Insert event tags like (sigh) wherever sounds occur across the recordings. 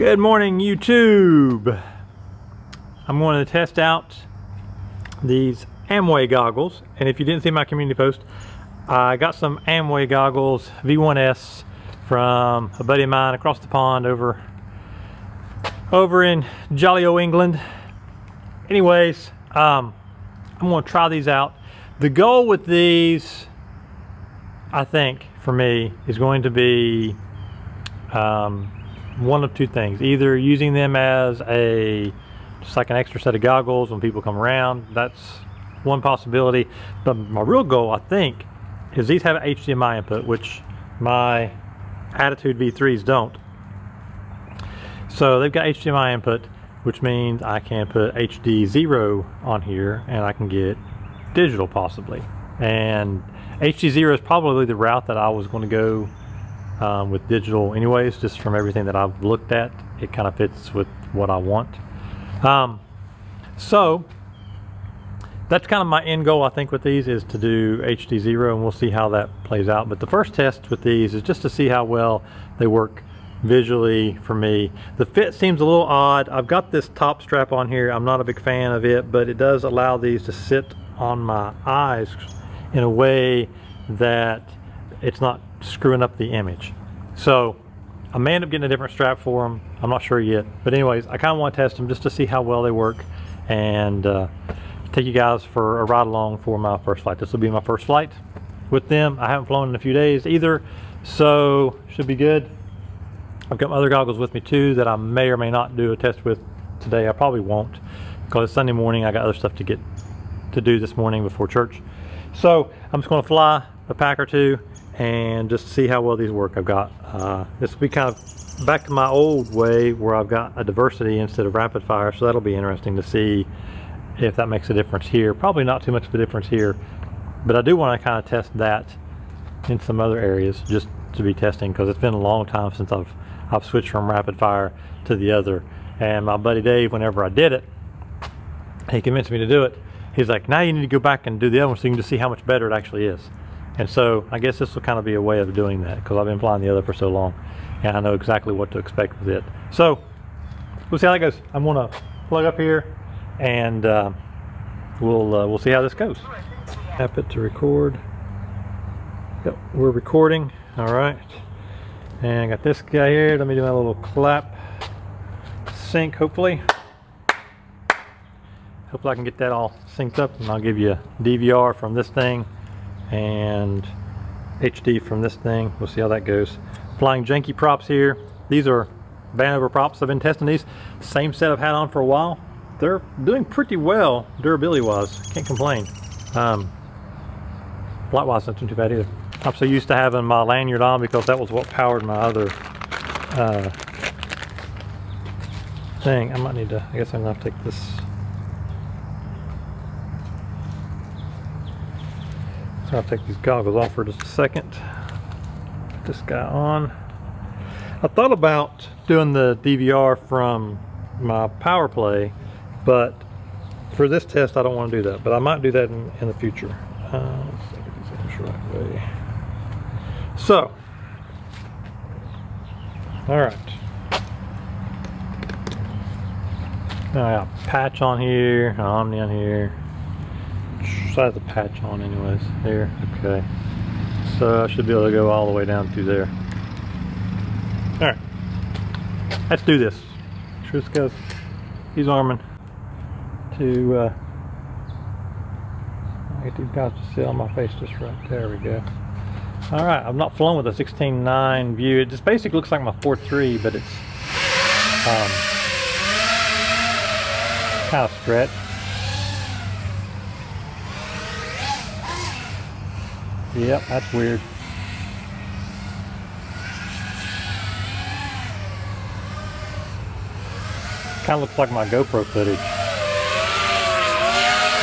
Good morning YouTube. I'm going to test out these Aomway goggles. And if you didn't see my community post I got some Aomway goggles V1S from a buddy of mine across the pond over over in jolly old England. Anyways um, I'm going to try these out. The goal with these I think for me is going to be um, one of two things. Either using them as a just like an extra set of goggles when people come around that's one possibility. But my real goal I think is these have HDMI input which my Attitude V3s don't. So they've got HDMI input which means I can put HDZero on here and I can get digital possibly. And HDZero is probably the route that I was going to go um, with digital anyways just from everything that I've looked at it kind of fits with what I want. Um, so that's kind of my end goal I think with these is to do HDZero and we'll see how that plays out. But the first test with these is just to see how well they work visually for me. The fit seems a little odd. I've got this top strap on here. I'm not a big fan of it but it does allow these to sit on my eyes in a way that it's not screwing up the image. So I may end up getting a different strap for them. I'm not sure yet. But anyways, I kind of want to test them just to see how well they work and uh, take you guys for a ride along for my first flight. This will be my first flight with them. I haven't flown in a few days either, so should be good. I've got my other goggles with me too that I may or may not do a test with today. I probably won't because it's Sunday morning. I got other stuff to get to do this morning before church. So I'm just going to fly a pack or two and just see how well these work. I've got, uh, this will be kind of back to my old way where I've got a diversity instead of rapid fire. So that'll be interesting to see if that makes a difference here. Probably not too much of a difference here, but I do want to kind of test that in some other areas just to be testing because it's been a long time since I've I've switched from rapid fire to the other. And my buddy Dave, whenever I did it, he convinced me to do it he's like, now you need to go back and do the other one so you can just see how much better it actually is. And so I guess this will kind of be a way of doing that because I've been flying the other for so long and I know exactly what to expect with it. So we'll see how that goes. I'm gonna plug up here and uh, we'll uh, we'll see how this goes. Tap it to record. Yep, we're recording. All right. And I got this guy here. Let me do my little clap sync, hopefully. Hopefully I can get that all synced up and I'll give you DVR from this thing and HD from this thing. We'll see how that goes. Flying janky props here. These are Vanover props. I've been testing these. Same set I've had on for a while. They're doing pretty well durability wise. Can't complain. Um, flight wise not too bad either. I'm so used to having my lanyard on because that was what powered my other uh, thing. I might need to, I guess I'm gonna have to take this So I'll take these goggles off for just a second. Put this guy on. I thought about doing the DVR from my power play, but for this test I don't want to do that, but I might do that in, in the future. Uh, right. So, all right. Now I got patch on here, Omni on here size the patch on anyways. Here, okay. So I should be able to go all the way down through there. Alright. Let's do this. Goes. He's arming to uh, I get these guys to sit on my face just right. There we go. Alright, I've not flown with a 16.9 view. It just basically looks like my 4.3, but it's um, kind of stretched. Yep, that's weird. Kind of looks like my GoPro footage.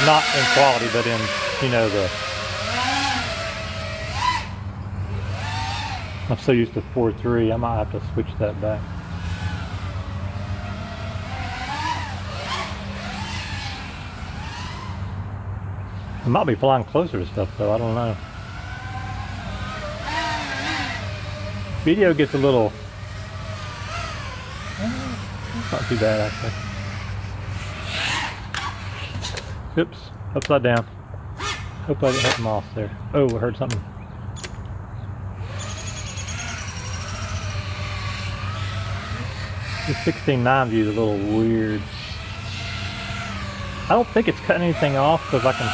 Not in quality, but in, you know, the... I'm so used to 4.3, I might have to switch that back. I might be flying closer to stuff though, I don't know. Video gets a little not too bad actually. Oops, upside down. Hope I didn't hit off there. Oh, I heard something. The 16.9 view is a little weird. I don't think it's cutting anything off because I can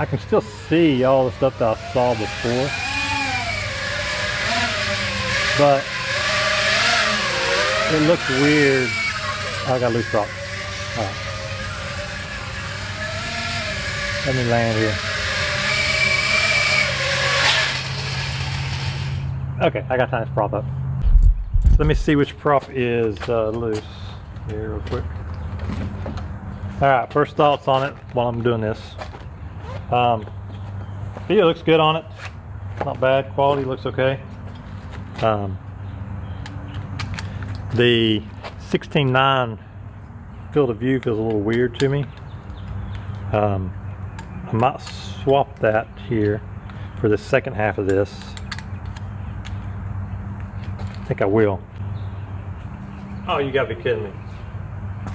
I can still see all the stuff that I saw before. But it looks weird. I got loose rock. Alright. Let me land here. Okay, I got time to prop up. Let me see which prop is uh, loose here real quick. All right, first thoughts on it while I'm doing this. Um, video looks good on it. Not bad. Quality looks okay. Um, the 16.9 field of view feels a little weird to me. Um, I might swap that here for the second half of this. I think I will. Oh, you gotta be kidding me.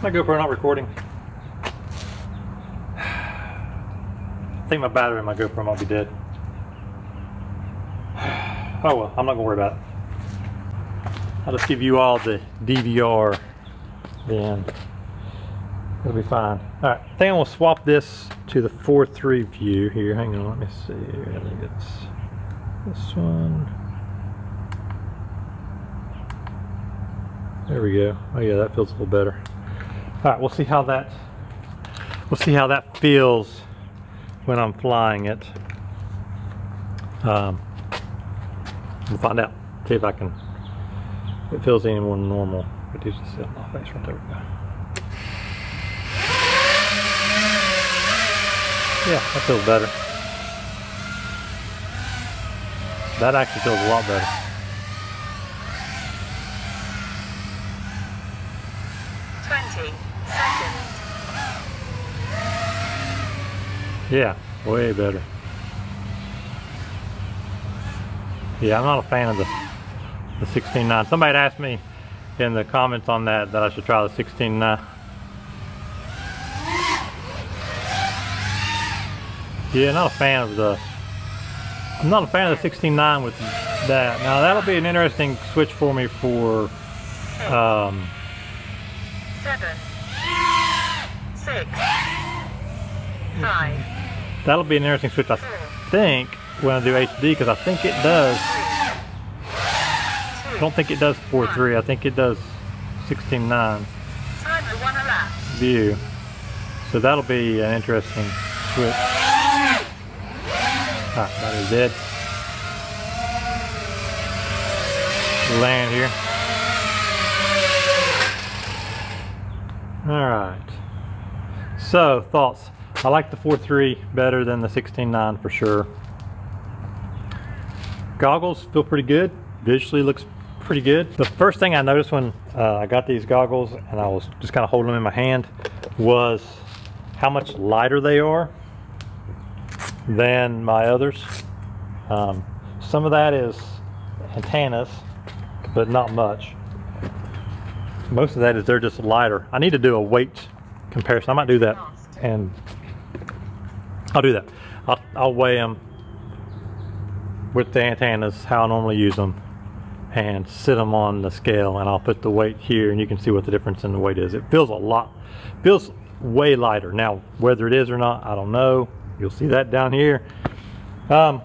My GoPro not recording. I think my battery in my GoPro might be dead. (sighs) Oh well, I'm not gonna worry about it. I'll just give you all the DVR then. It'll be fine. All right, I think I'm gonna swap this to the 4-3 view here. Hang on, let me see. I think it's this one. There we go. Oh yeah, that feels a little better. All right, we'll see how that we'll see how that feels when I'm flying it. Um, we'll find out. See if I can. It feels any more normal. But these just sit on my face right there. We go. Yeah, that feels better. That actually feels a lot better. Twenty seconds. Yeah, way better. Yeah, I'm not a fan of the the 16.9. Somebody asked me in the comments on that that I should try the 16.9. Yeah, not a fan of the. I'm not a fan of the 16.9 with that. Now that'll be an interesting switch for me for. Um, Seven. Six. Five. that'll be an interesting switch. I think when I do HD because I think it does. I don't think it does 4.3. I think it does 16.9 Timer view. So that'll be an interesting switch. Ah, battery's dead. Land here. All right. So thoughts. I like the 4.3 better than the 16.9 for sure. Goggles feel pretty good. Visually looks pretty good. The first thing I noticed when uh, I got these goggles and I was just kind of holding them in my hand was how much lighter they are than my others. Um, some of that is antennas, but not much. Most of that is they're just lighter. I need to do a weight comparison. I might do that and I'll do that. I'll, I'll weigh them with the antennas, how I normally use them, and sit them on the scale and I'll put the weight here and you can see what the difference in the weight is. It feels a lot, feels way lighter. Now, whether it is or not, I don't know. You'll see that down here. Um,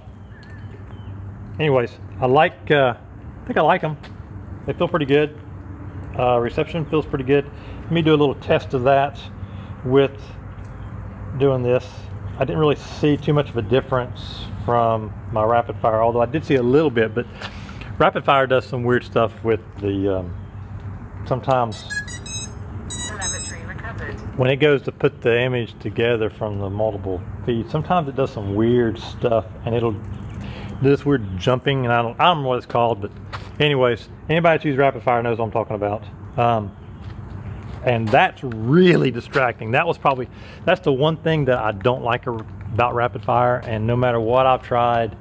anyways, I like, uh, I think I like them. They feel pretty good. Uh, reception feels pretty good. Let me do a little test of that with doing this. I didn't really see too much of a difference from my rapid fire, although I did see a little bit, but rapid fire does some weird stuff with the, um, sometimes when it goes to put the image together from the multiple feeds, sometimes it does some weird stuff and it'll do this weird jumping and I don't, I don't know what it's called, but anyways, anybody that used rapid fire knows what I'm talking about. Um, and that's really distracting. That was probably, that's the one thing that I don't like about rapid fire and no matter what I've tried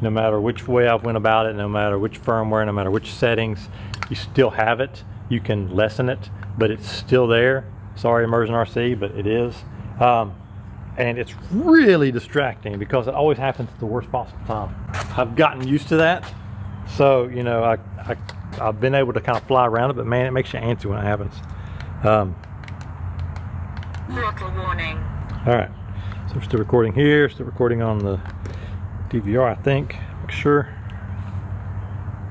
no matter which way I've went about it, no matter which firmware, no matter which settings, you still have it. You can lessen it, but it's still there. Sorry, Immersion RC, but it is. Um, and it's really distracting because it always happens at the worst possible time. I've gotten used to that, so you know I, I I've been able to kind of fly around it, but man, it makes you antsy when it happens. Um, Throttle warning. all right, so we're still recording here, still recording on the DVR, I think. Make sure.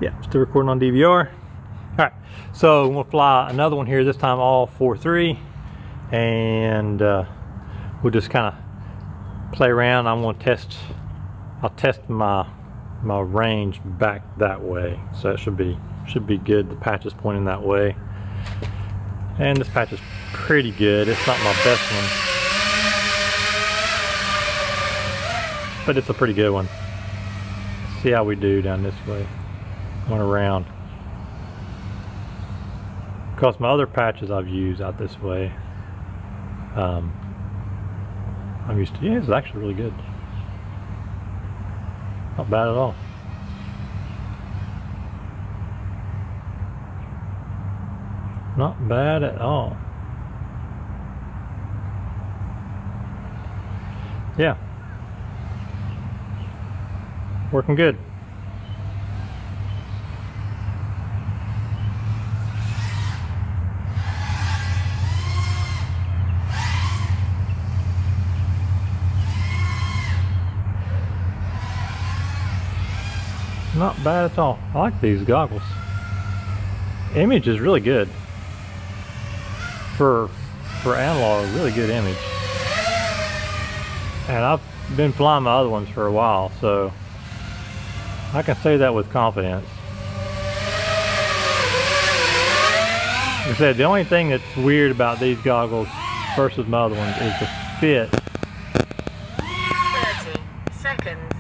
Yeah, still recording on DVR. All right, so we'll fly another one here. This time all four three, and uh, we'll just kind of play around. I'm to test. I'll test my my range back that way, so that should be should be good. The patch is pointing that way, and this patch is pretty good. It's not my best one, but it's a pretty good one. See how we do down this way, going around. Because my other patches I've used out this way, um, I'm used to. Yeah, it's actually really good. Not bad at all. Not bad at all. Yeah. Working good. Not bad at all. I like these goggles. Image is really good. For for analog, really good image. And I've been flying my other ones for a while, so I can say that with confidence. Like I said, the only thing that's weird about these goggles versus my other ones is the fit. 30 seconds.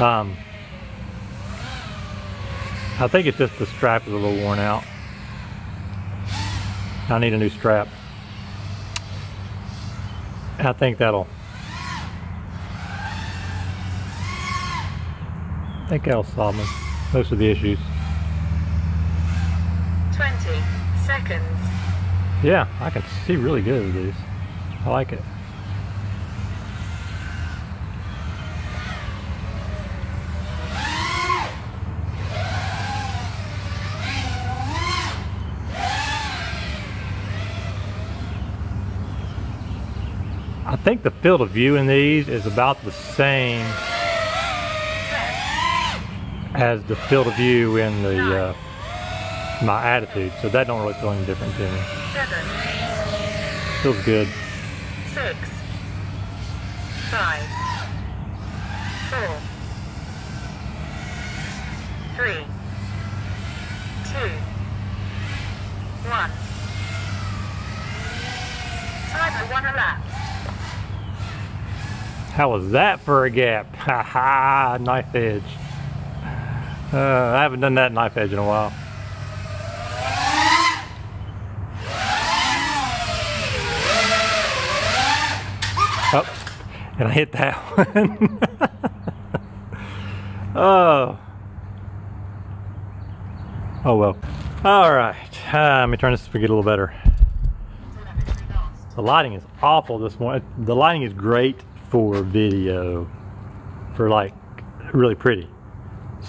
Um, I think it's just the strap is a little worn out. I need a new strap. I think that'll. I think that'll solve most- most of the issues. 20 seconds. Yeah, I can see really good with these. I like it. I think the field of view in these is about the same as the field of view in the uh, my attitude, so that don't really feel any different to me. 7, Feels good. 6, 5, 4, 3, 2, 1. Timer 1 elapsed. How was that for a gap? (laughs) Ha ha, knife edge. Uh, I haven't done that knife edge in a while. Oh, and I hit that (laughs) one. oh. Oh well. All right, uh, let me turn this to get a little better. The lighting is awful this morning. The lighting is great for video, for like really pretty.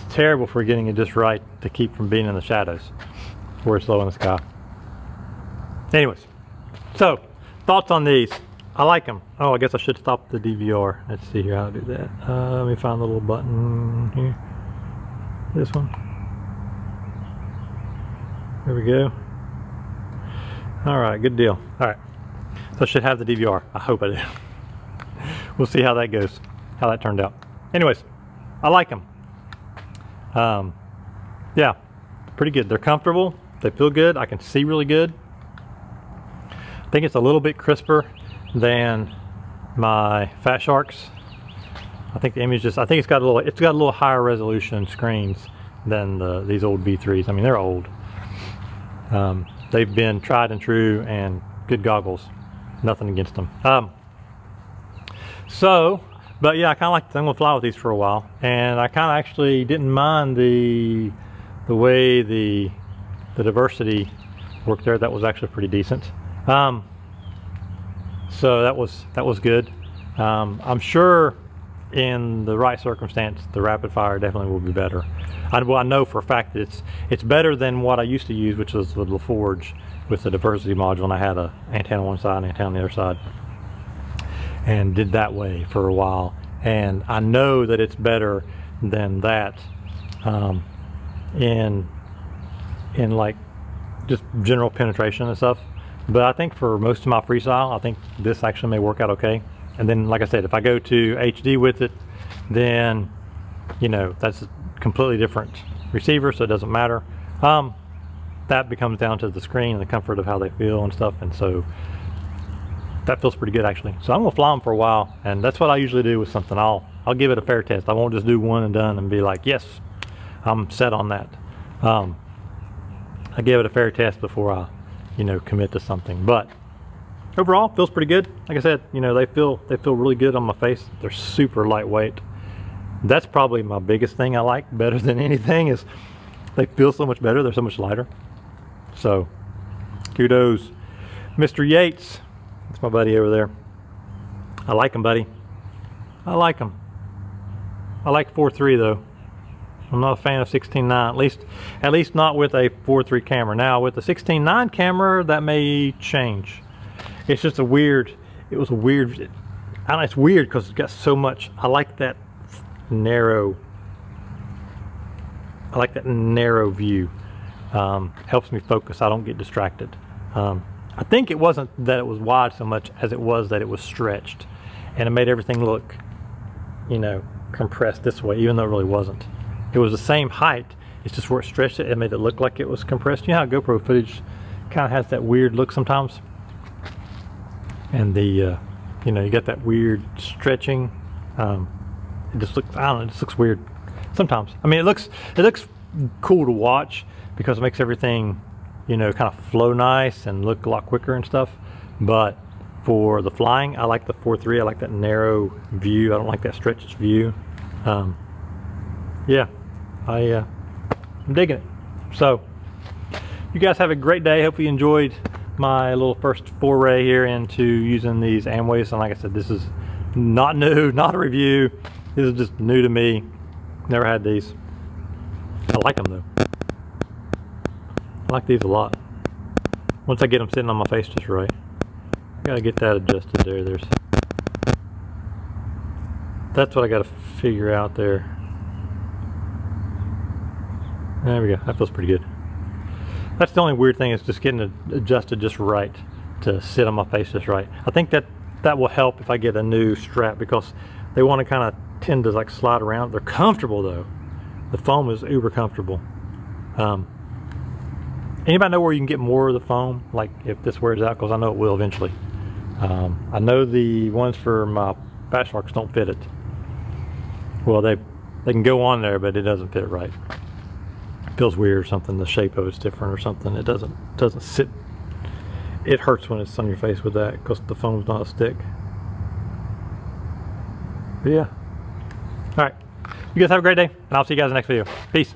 It's terrible for getting it just right to keep from being in the shadows where it's low in the sky. Anyways, so thoughts on these? I like them. Oh, I guess I should stop the DVR. Let's see here how to do that. Uh, let me find the little button here. This one. There we go. All right, good deal. All right. So I should have the DVR. I hope I do. (laughs) we'll see how that goes, how that turned out. Anyways, I like them. Um, yeah, pretty good. They're comfortable. They feel good. I can see really good. I think it's a little bit crisper than my Fat Sharks. I think the image just, I think it's got a little, it's got a little higher resolution screens than the, these old V3s. I mean, they're old. Um, they've been tried and true and good goggles. Nothing against them. Um, so but yeah, I kind of like. I'm gonna fly with these for a while, and I kind of actually didn't mind the the way the the diversity worked there. That was actually pretty decent. Um, so that was that was good. Um, I'm sure in the right circumstance, the rapid fire definitely will be better. I, well, I know for a fact that it's it's better than what I used to use, which was the LaForge with the diversity module, and I had a antenna on one side and antenna on the other side, and did that way for a while. And I know that it's better than that um, in in like just general penetration and stuff. But I think for most of my freestyle, I think this actually may work out okay. And then, like I said, if I go to HD with it, then, you know, that's a completely different receiver, so it doesn't matter. Um, that becomes down to the screen and the comfort of how they feel and stuff. And so that feels pretty good actually. So I'm gonna fly them for a while, and that's what I usually do with something. I'll I'll give it a fair test. I won't just do one and done and be like, yes, I'm set on that. Um, I give it a fair test before I, you know, commit to something. But overall, feels pretty good. Like I said, you know, they feel they feel really good on my face. They're super lightweight. That's probably my biggest thing I like better (laughs) than anything is they feel so much better. They're so much lighter. So, kudos, Mr. Yates. That's my buddy over there. I like him, buddy. I like him. I like 4.3 though. I'm not a fan of 16.9, at least, at least not with a 4.3 camera. Now with the 16.9 camera, that may change. It's just a weird, it was a weird, I know, it's weird because it's got so much, I like that narrow, I like that narrow view. Um, helps me focus, I don't get distracted. Um, I think it wasn't that it was wide so much as it was that it was stretched. And it made everything look, you know, compressed this way, even though it really wasn't. It was the same height, it's just where it stretched it, it made it look like it was compressed. You know how GoPro footage kind of has that weird look sometimes? And the, uh, you know, you got that weird stretching. Um, it just looks, I don't know, it just looks weird sometimes. I mean, it looks, it looks cool to watch because it makes everything, you know, kind of flow nice and look a lot quicker and stuff. But for the flying, I like the 4.3. I like that narrow view. I don't like that stretched view. Um, yeah, I, uh, I'm digging it. So, you guys have a great day. Hope you enjoyed my little first foray here into using these Aomways. And like I said, this is not new, (laughs) not a review. This is just new to me. Never had these. I like them though. I like these a lot. Once I get them sitting on my face just right. I Gotta get that adjusted there. There's That's what I gotta figure out there. There we go. That feels pretty good. That's the only weird thing is just getting it adjusted just right to sit on my face just right. I think that that will help if I get a new strap because they want to kind of tend to like slide around. They're comfortable though. The foam is uber comfortable. Um, anybody know where you can get more of the foam? Like if this wears out, because I know it will eventually. Um, I know the ones for my Fat Sharks don't fit it. Well, they they can go on there, but it doesn't fit it right. Feels weird or something. The shape of it's different or something. It doesn't doesn't sit. It hurts when it's on your face with that because the foam's not stick. But yeah. All right. You guys have a great day, and I'll see you guys in the next video. Peace.